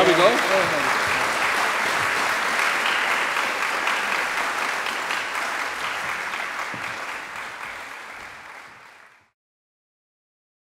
Now we go.